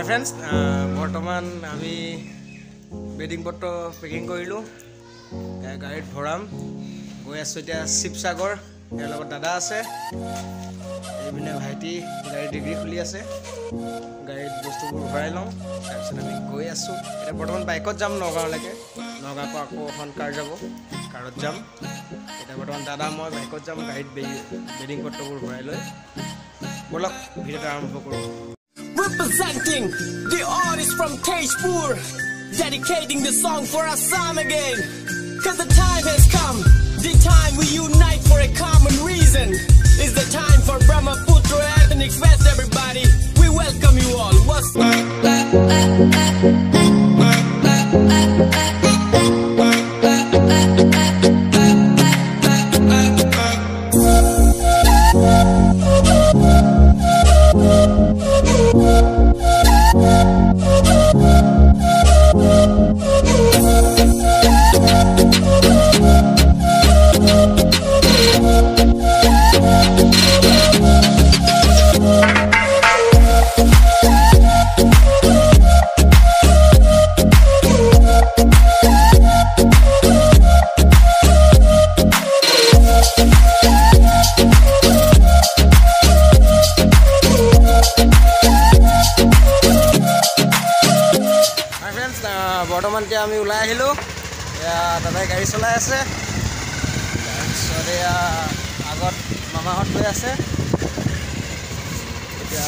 হাই friends বৰ্তমান আমি bedding পত্ৰ পেকিং কৰিলোঁ গাড়ীত ভৰাম। গৈ আছোঁ এতিয়া শিৱসাগৰ ইয়াৰ লগত দাদা আছে এইপিনে ভাইটি গাড়ীৰ ডিগ্ৰী খুলি আছে। গাড়ীত বস্তুবোৰ ভৰাই লওঁ তাৰপিছত আমি গৈ আছোঁ। এতিয়া বৰ্তমান বাইকত যাম নগাঁৱলৈকে নগাঁৱৰ পৰা আকৌ এখন কাৰ যাব কাৰত যাম। এতিয়া বৰ্তমান দাদা মই বাইকত যাম গাড়ীত বেডিং পত্ৰবোৰ ভৰাই লৈ। ব'লক ভিডিঅ'টো আৰম্ভ কৰোঁ। Representing the artist from Tejpur Dedicating the song for Assam again. Cause the time has come The time we unite for a common reason. It's the time for Brahmaputra Ethnic Fest everybody. We welcome you all. What's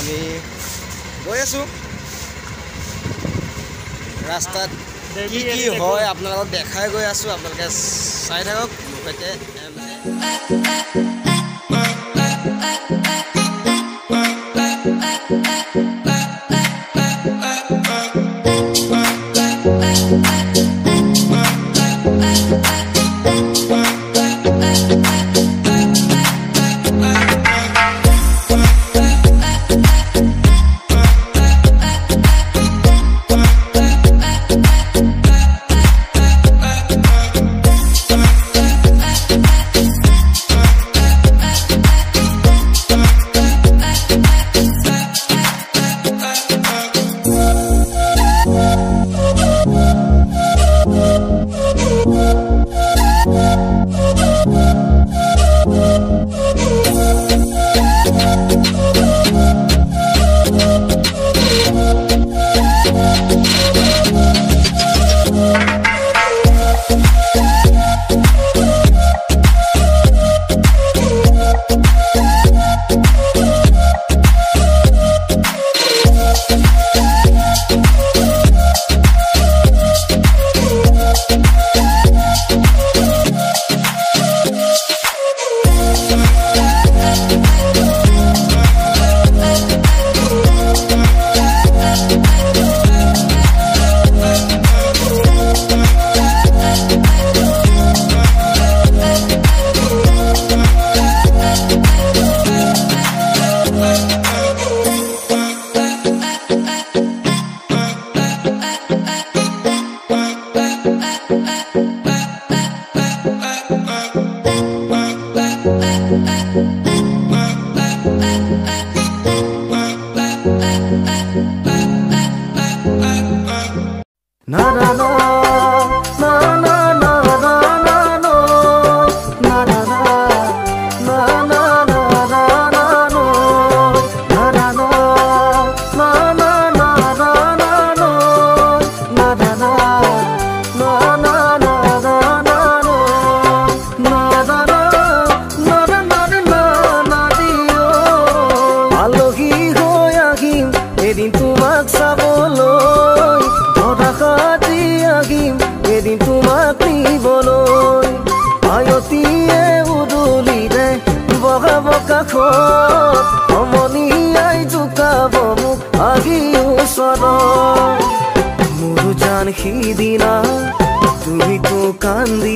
আমি গৈ আছোঁ। ৰাস্তাত কি কি হয় আপোনালোকক দেখাই গৈ আছোঁ আপোনালোকে চাই থাকক। এতিয়া আলহী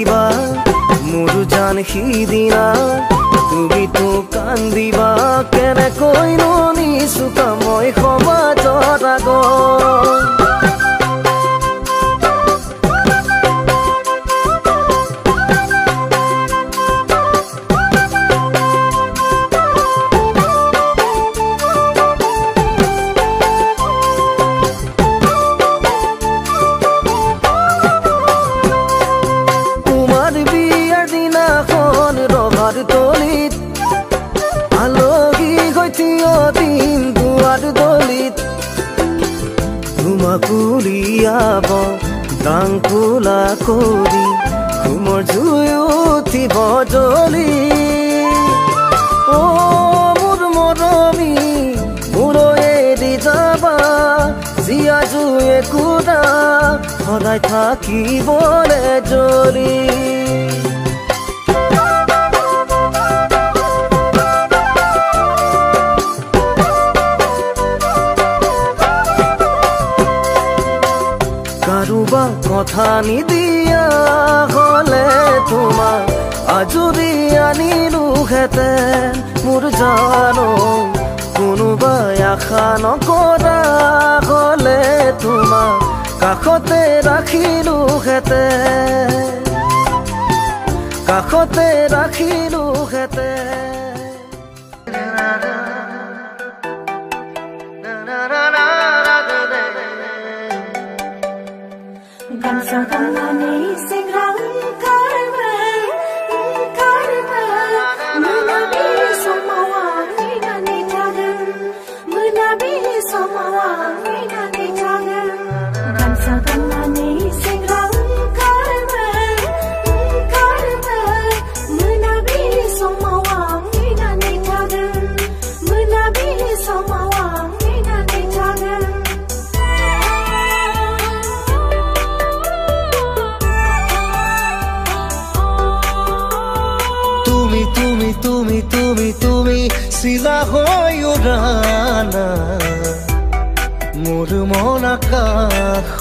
কান্দিবা মোৰ জান সিদিনা তুমিতো কান্দিবা কেনেকৈনো নিচুকা মই ধুমাকুলিয়াব দাংকুলা কৰি ঘুমৰ জুই উঠিব জলি অ মোৰ মৰমী মোৰ এৰি যাবা জীয়া জুয়ে কুৰা সদায় থাকিবলে জ্বলি। কাৰোবা কথা নিদিয়া হলে তোমাক আজৰি আনিলোহেঁতেন মোৰ জানো কোনোবাই আশা নকৰা হলে তোমাক কাষতে ৰাখিলোহেঁতেন কাষতে ৰাখিলোহেঁতেন cho tâm con ý xích তুমি তুমি চিলা হৈ উৰানা মোৰ মন আকাশ।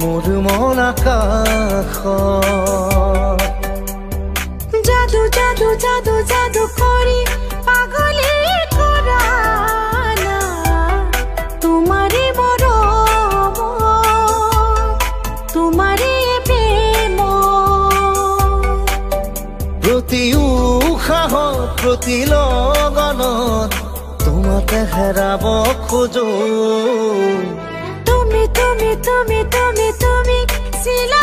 মোৰ মন আকাশ। জাদু জাদু জাদু জাদু করি। হেৰাব খোজো তুমি তুমি তুমি তুমি তুমি শিলা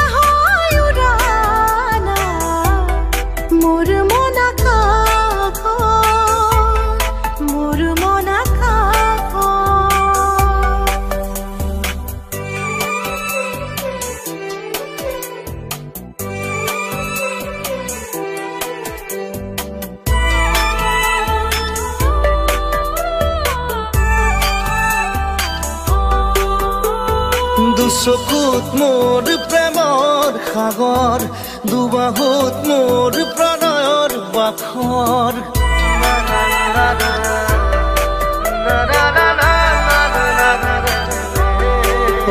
দুচকুত মোৰ প্ৰেমৰ সাগৰ দুবাহুত মোৰ প্ৰণয়ৰ বাখৰ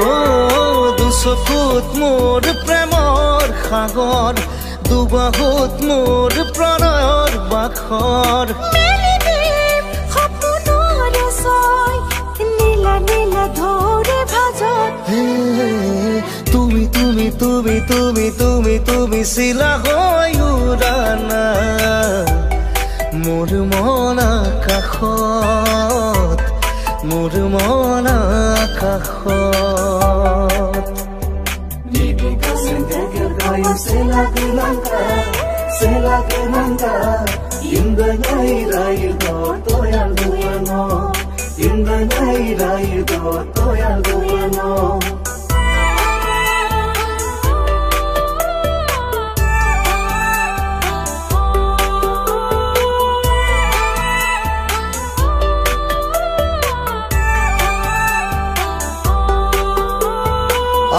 অ, দুচকুত মোৰ প্ৰেমৰ সাগৰ দুবাহুত মোৰ প্ৰণয়ৰ বাখৰ তুমি তুমি তুমি তুমি তুমি তুমি চিলা হৈ উৰানা মোৰ মন আকাশত মোৰ মন আকাশত Selaku nangka, indah nyai rayu kau toyan buano. இந்த ஞாயிறாயுதோ தோயால் தூயனோ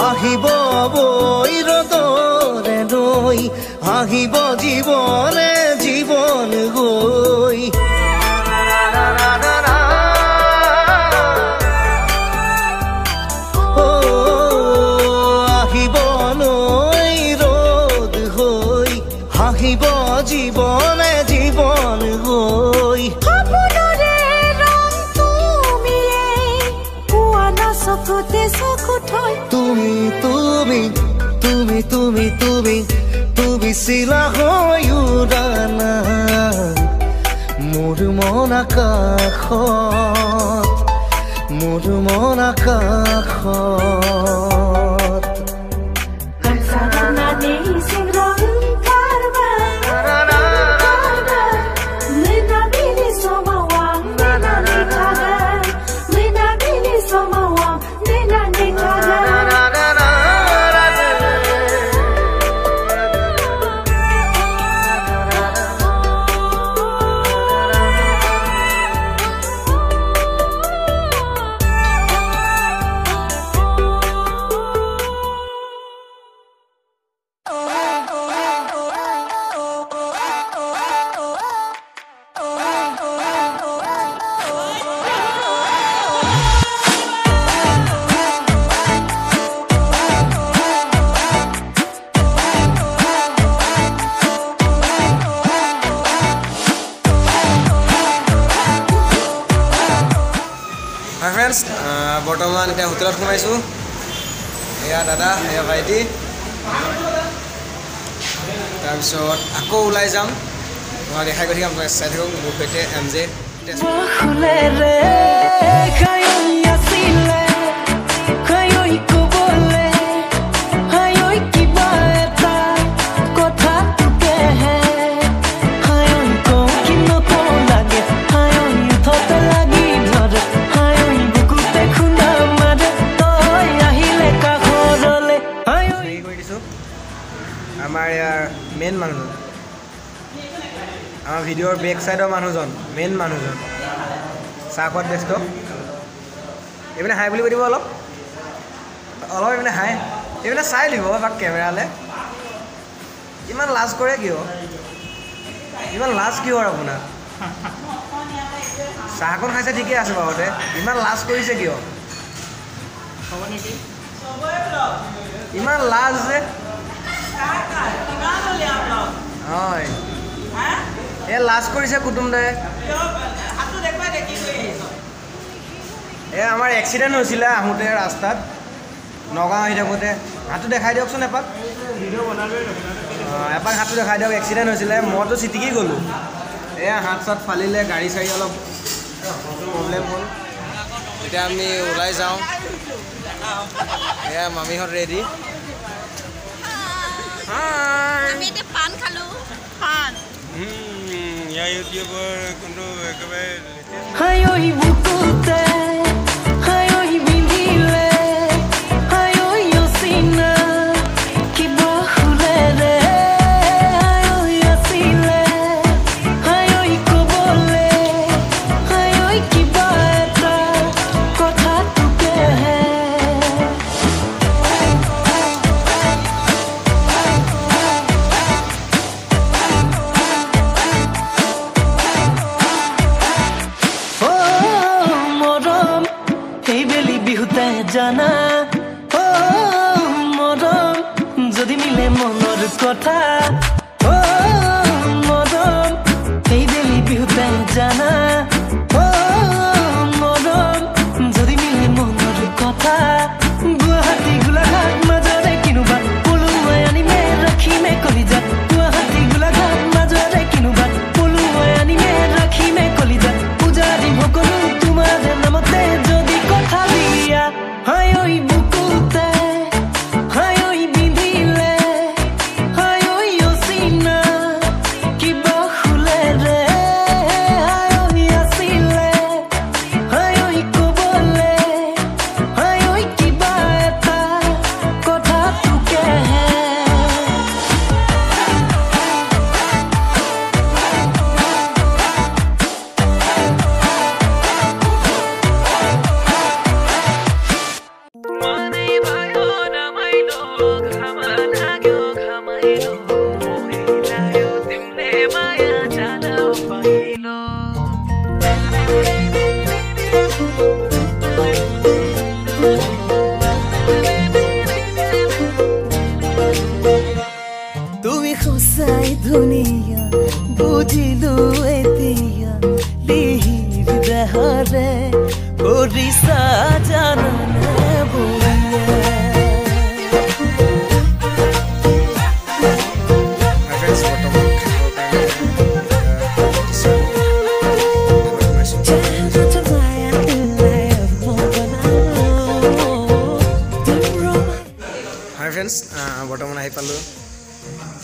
আহিব বৈ ৰদৰে নৈ আহিব জীৱনে জীৱন গৈ তুমি তুমি তুমি তুমি তুমি তুমি চিলা হৈ উৰানা মোৰ মন আকাশত মোৰ মন আকাশত। ফ্ৰেণ্ডছ বৰ্তমান এতিয়া হোটেলত সোমাইছোঁ। এয়া দাদা এয়া ভাইটি। তাৰপিছত আকৌ ওলাই যাম। তোমাক দেখাই গৈ থাকিম চাই থাকক মোৰ সৈতে এম জে। ইয়াৰ মেইন মানুহজন আমাৰ ভিডিঅ'ৰ বেক ছাইডৰ মানুহজন মেইন মানুহজন। চাহ খোৱাত ব্যস্ত। এইপিনে হাই বুলি কৈ দিব অলপ। অলপ এইপিনে হাই এইপিনে চাই দিব এপাক কেমেৰালৈ। ইমান লাজ কৰে কিয়? ইমান লাজ কিয় আৰু আপোনাৰ? চাহকণ খাইছে ঠিকে আছে বাৰুতে। ইমান লাজ কৰিছে কিয়? ইমান লাজ যে। হয়। এ লাজ কৰিছে কুটুম দাই এ আমাৰ এক্সিডেণ্ট হৈছিলে আহোঁতে ৰাস্তাত। নগাঁও আহি থাকোঁতে। হাতটো দেখাই দিয়কচোন এপাক। অঁ, এপাক হাতটো দেখাই দিয়ক এক্সিডেণ্ট হৈছিলে। মইতো চিটিকি গ'লোঁ। এয়া হাত চাত ফালিলে গাড়ী চাড়ী অলপ প্ৰব্লেম হ'ল। এতিয়া আমি ওলাই যাওঁ। এয়া মামীহঁত ৰেডি আমি এতিয়া পাণ খালো। পাণ ইয়াৰ ইউটিউবৰ কোনটো একেবাৰে জানা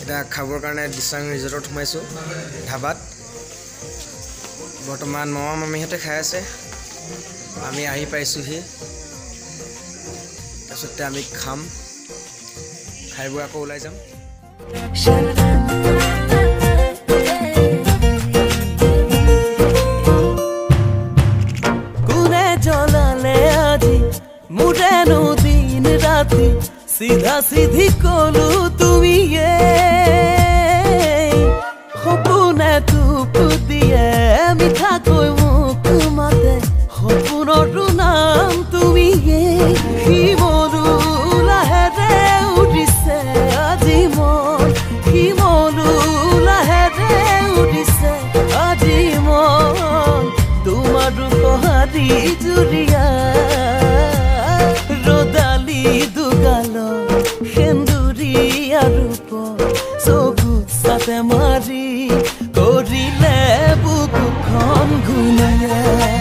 এতিয়া খাবৰ কাৰণে দিচাং ৰিজৰ্টত সোমাইছোঁ ধাবাত। বৰ্তমান মামা মামীহঁতে খাই আছে। আমি আহি পাইছোঁহি। তাৰপিছতে আমি খাম। খাই বৈ আকৌ ওলাই যাম। চিধা চিধি কলো তুমি সপোনে টোপ দিয়ে মিঠাকৈ মোক মাতে সপোনৰো নাম তুমি শিমলু লাহেৰে উঠিছে আজি মন শিমলু লাহেৰে উঠিছে আজি মন তোমাৰ ৰূপহাৰী জুৰিয়া আছে মাৰি কৰিলে বুকুখন ঘূৰ্ণায়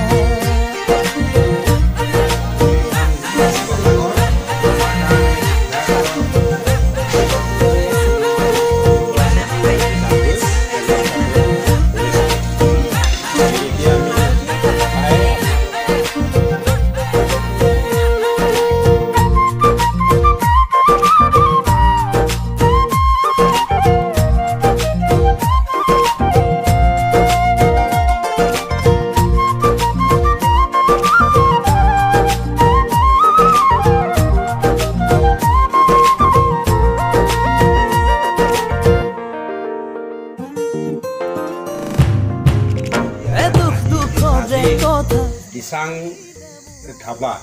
ধাবা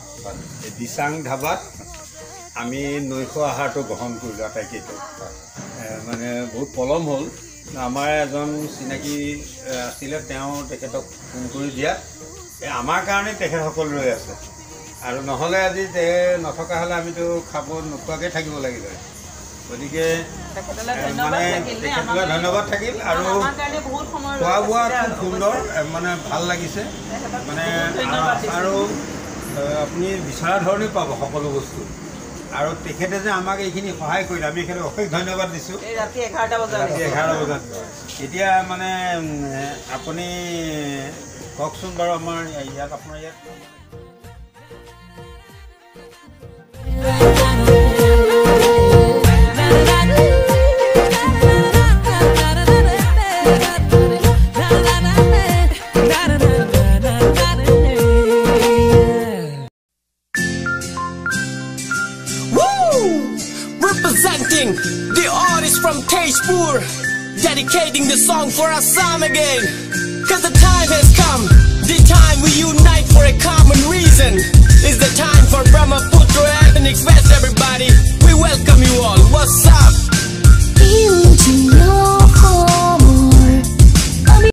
দিচাং ধাবাত আমি নৈশ আহাৰটো গ্ৰহণ কৰিলোঁ আটাইকেইটো মানে বহুত পলম হ'ল। আমাৰ এজন চিনাকি আছিলে তেওঁ তেখেতক ফোন কৰি দিয়াত এই আমাৰ কাৰণে তেখেতসকল ৰৈ আছে। আৰু নহ'লে আজি তে নথকা হ'লে আমিতো খাব নোখোৱাকৈ থাকিব লাগিলে গতিকে মানে তেখেতলৈ ধন্যবাদ থাকিল আৰু খোৱা বোৱা খুব সুন্দৰ মানে ভাল লাগিছে। মানে আৰু আপুনি বিচৰা ধৰণেই পাব সকলো বস্তু। আৰু তেখেতে যে আমাক এইখিনি সহায় কৰিলে আমি এখেতক অশেষ ধন্যবাদ দিছোঁ। ৰাতি এঘাৰটা বজাত। ৰাতি এঘাৰ বজাত। এতিয়া মানে আপুনি কওকচোন বাৰু আমাৰ ইয়াত আপোনাৰ ইয়াত।